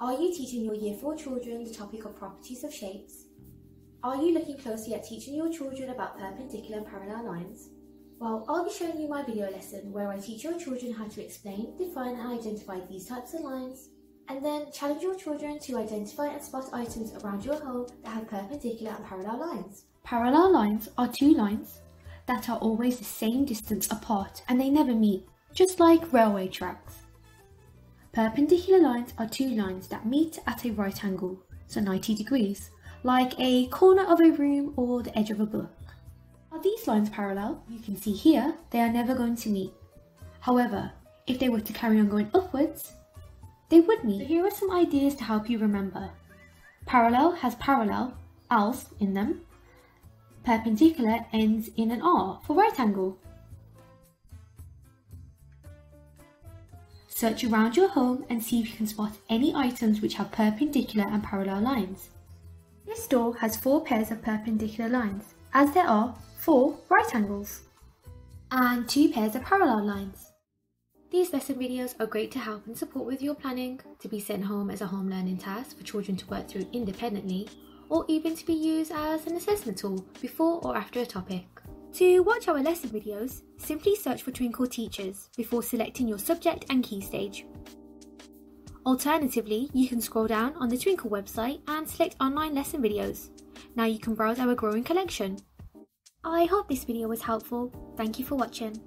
Are you teaching your Year 4 children the topic of properties of shapes? Are you looking closely at teaching your children about perpendicular and parallel lines? Well, I'll be showing you my video lesson where I teach your children how to explain, define and identify these types of lines, and then challenge your children to identify and spot items around your home that have perpendicular and parallel lines. Parallel lines are two lines that are always the same distance apart and they never meet, just like railway tracks. Perpendicular lines are two lines that meet at a right angle, so 90 degrees, like a corner of a room or the edge of a book. Are these lines parallel? You can see here they are never going to meet. However, if they were to carry on going upwards, they would meet. So here are some ideas to help you remember. Parallel has parallel, else in them. Perpendicular ends in an R for right angle. Search around your home and see if you can spot any items which have perpendicular and parallel lines. This door has four pairs of perpendicular lines, as there are four right angles, and two pairs of parallel lines. These lesson videos are great to help and support with your planning, to be sent home as a home learning task for children to work through independently, or even to be used as an assessment tool before or after a topic. To watch our lesson videos, simply search for Twinkl Teachers before selecting your subject and key stage. Alternatively, you can scroll down on the Twinkl website and select online lesson videos. Now you can browse our growing collection. I hope this video was helpful. Thank you for watching.